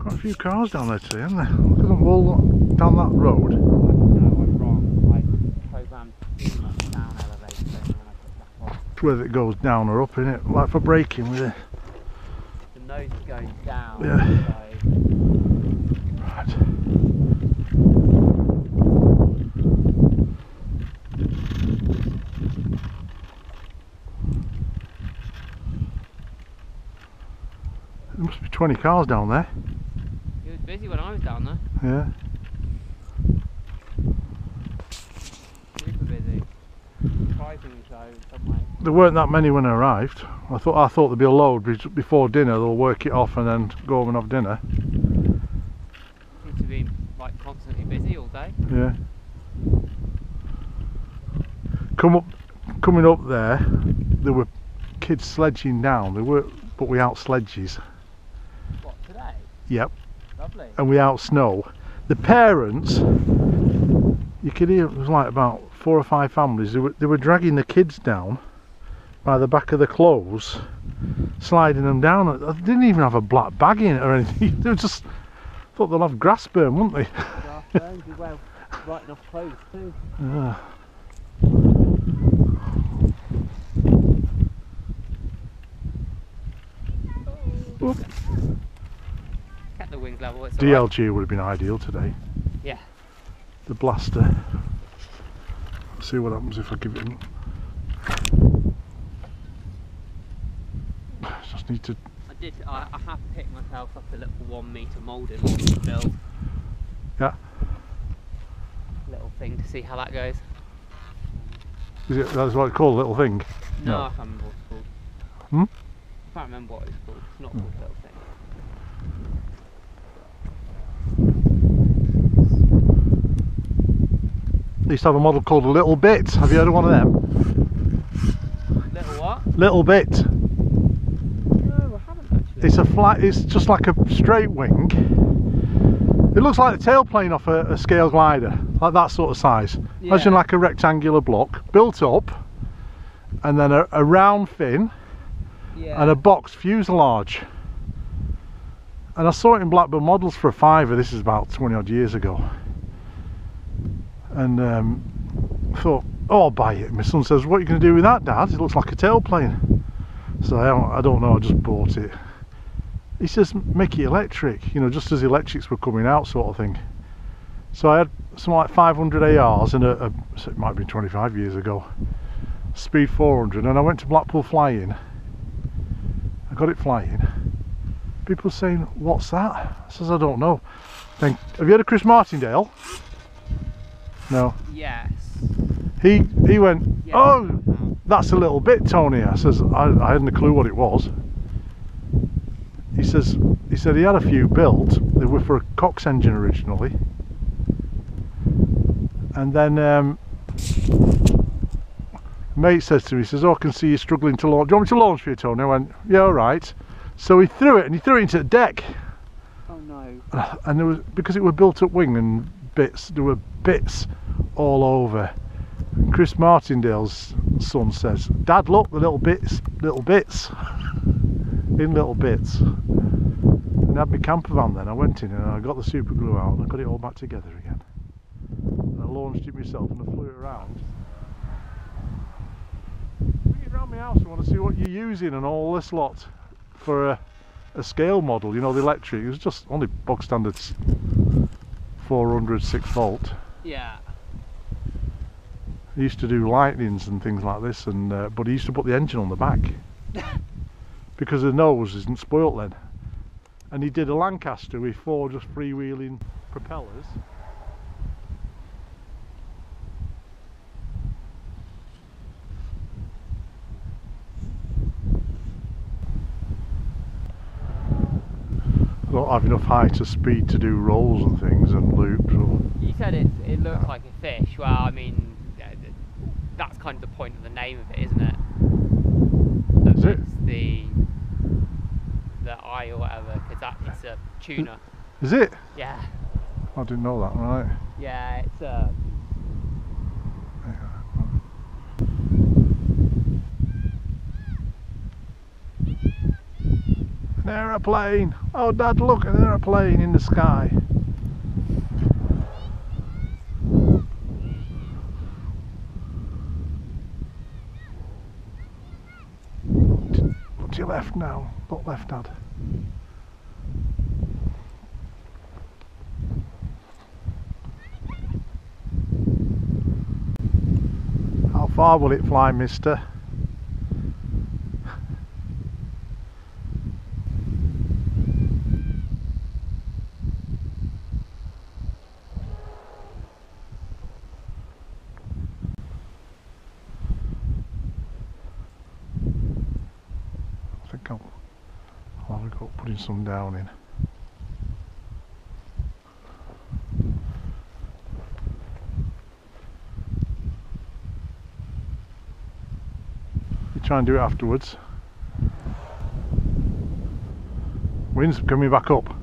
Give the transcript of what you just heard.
Quite a few cars down there today, aren't there? Look at them all down that road. No, I'm wrong. I programmed too much down elevator and then I put back on. It's whether it goes down or up, innit? Like for braking with it. The nose is going down. Yeah. There must be 20 cars down there. It was busy when I was down there. Yeah. Super busy. So in some ways. There weren't that many when I arrived. I thought I thought there'd be a load before dinner. They'll work it off and then go home and have dinner. Seems to be like constantly busy all day. Yeah. Come up, coming up there, there were kids sledging down. They were, but without sledges. What, today? Yep. Lovely. and without snow. The parents, you could hear it was like about four or five families. They were, they were dragging the kids down by the back of the clothes, sliding them down. They didn't even have a black bag in it or anything. They were just thought they'll have grass burn, wouldn't they? Grass burns as well. Writing off clothes too. Yeah. Wings level. It's alright. DLG would have been ideal today. Yeah. The blaster. See what happens if I give it. a- Just need to. I did. I, I have picked myself up a little one meter moulding one to build. Yeah. Little thing to see how that goes. Is it that's what it's called, a little thing? No, No. I can't remember what it's called. Hmm? I can't remember what it's called. It's not called little thing. They used to have a model called a Little Bit. Have you heard of one of them? Little what? Little Bit. No, I haven't actually. It's a flat. It's just like a straight wing. It looks like the tailplane off a, a scale glider, like that sort of size. Imagine like a rectangular block built up, and then a, a round fin yeah. and a box fuselage. And I saw it in Blackburn models for a fiver. This is about 20 odd years ago. And um, thought, oh, I'll buy it. My son says, What are you going to do with that, Dad? It looks like a tailplane. So I don't, I don't know, I just bought it. He says, Make it electric, you know, just as electrics were coming out, sort of thing. So I had something like 500 ARs and a, a so it might been 25 years ago, speed 400, and I went to Blackpool flying. I got it flying. People saying, "What's that?" I says, "I don't know." Then, have you heard of Chris Martindale? No. Yes. He he went, Yeah. "Oh, that's a little bit, Tony." I says, "I, I hadn't a clue what it was." He says, he said he had a few built. They were for a Cox engine originally, and then um, mate says to me, he says, "Oh, I can see you're struggling to launch. Do you want me to launch for you, Tony?" I went, "Yeah, all right." So he threw it, and he threw it into the deck, Oh no. and there was because it were built up wing and bits. There were bits all over. Chris Martindale's son says, "Dad, look, the little bits, little bits, in little bits." And I had my camper van then. I went in and I got the super glue out and I got it all back together again. And I launched it myself and I flew it around. Bring it round my house. I want to see what you're using and all this lot for a, a scale model. You know, the electric. It was just only bog standard s- 400 6 volt. Yeah. He used to do lightnings and things like this, and uh, but he used to put the engine on the back because the nose isn't spoilt then. And he did a Lancaster with four just freewheeling propellers. I don't have enough height or speed to do rolls and things and loops. Or, You said it. It looks like a fish. Well, I mean, that's kind of the point of the name of it, isn't it? That Is it? The the Ahi or whatever, because that it's a tuna. is it? Yeah. I didn't know that. Right. Yeah. It's a. An aeroplane! Oh, Dad, look, an aeroplane in the sky. Look to your left now. Look left, Dad. How far will it fly, mister? Think I'll, I'll have a go putting some down in. You try and do it afterwards. Wind's coming back up.